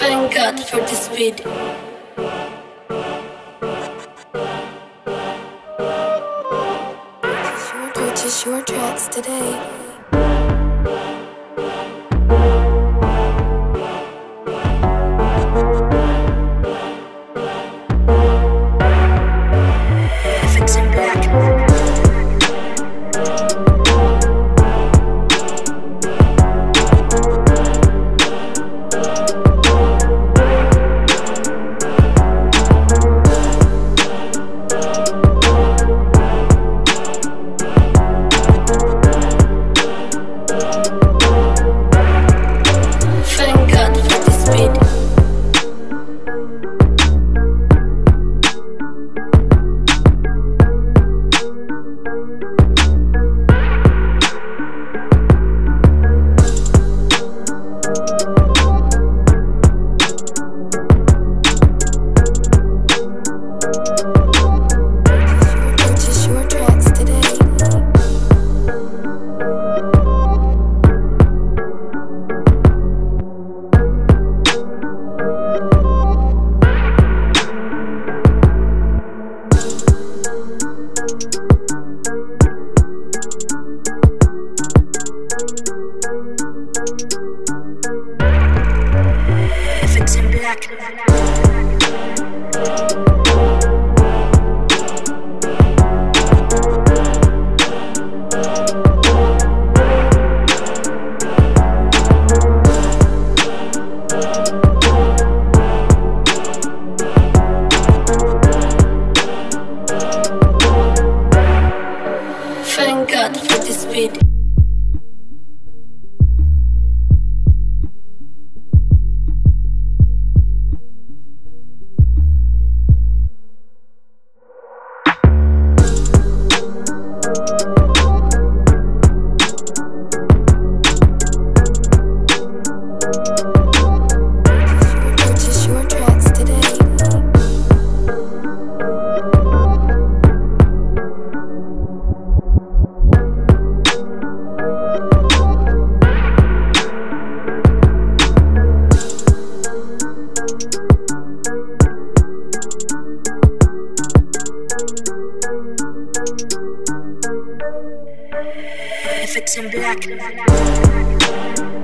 Thank God for the speed. Purchase your tracks today. Purchase back. God for the speed. if it's in black.